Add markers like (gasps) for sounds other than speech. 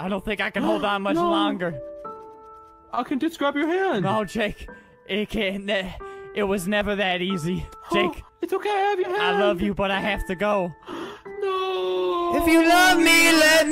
I don't think I can hold (gasps) on much No. longer. I can just grab your hand. No, Jake. It can't. It was never that easy. Jake, Oh, it's okay. I have your hand. I love you, but I have to go. (gasps) No. If you love me, let.